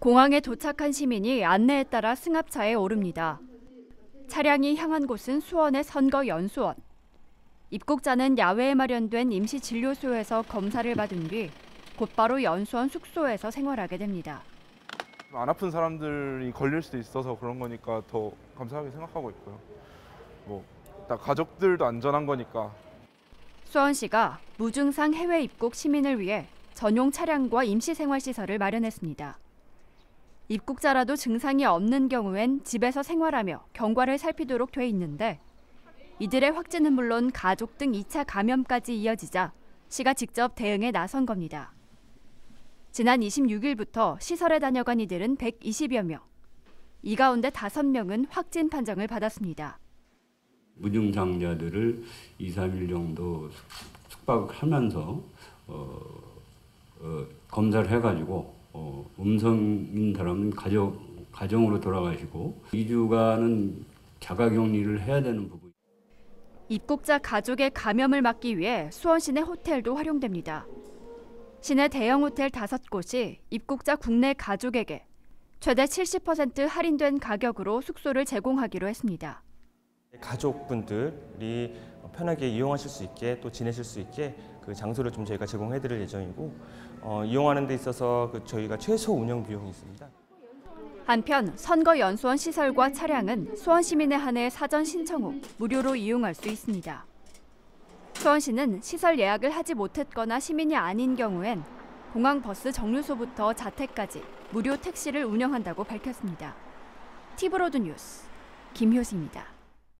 공항에 도착한 시민이 안내에 따라 승합차에 오릅니다. 차량이 향한 곳은 수원의 선거 연수원. 입국자는 야외에 마련된 임시 진료소에서 검사를 받은 뒤 곧바로 연수원 숙소에서 생활하게 됩니다. 안 아픈 사람들이 걸릴 수도 있어서 그런 거니까 더 감사하게 생각하고 있고요. 뭐, 나 가족들도 안전한 거니까 수원 시가 무증상 해외 입국 시민을 위해 전용 차량과 임시 생활 시설을 마련했습니다. 입국자라도 증상이 없는 경우엔 집에서 생활하며 경과를 살피도록 돼 있는데 이들의 확진은 물론 가족 등 2차 감염까지 이어지자 시가 직접 대응에 나선 겁니다. 지난 26일부터 시설에 다녀간 이들은 120여 명. 이 가운데 5명은 확진 판정을 받았습니다. 무증상자들을 2, 3일 정도 숙- 숙박하면서 어, 어, 검사를 해가지고 어, 음성인 사람은 가족 가정으로 돌아가시고 2주간은 자가격리를 해야 되는 부분. 입국자 가족의 감염을 막기 위해 수원 시내 호텔도 활용됩니다. 시내 대형 호텔 5곳이 입국자 국내 가족에게 최대 70% 할인된 가격으로 숙소를 제공하기로 했습니다. 가족분들이 편하게 이용하실 수 있게 또 지내실 수 있게 그 장소를 좀 저희가 제공해 드릴 예정이고 어, 이용하는 데 있어서 그 저희가 최소 운영 비용이 있습니다. 한편 선거 연수원 시설과 차량은 수원 시민에 한해 사전 신청 후 무료로 이용할 수 있습니다. 수원시는 시설 예약을 하지 못했거나 시민이 아닌 경우엔 공항 버스 정류소부터 자택까지 무료 택시를 운영한다고 밝혔습니다. 티브로드 뉴스 김효수입니다.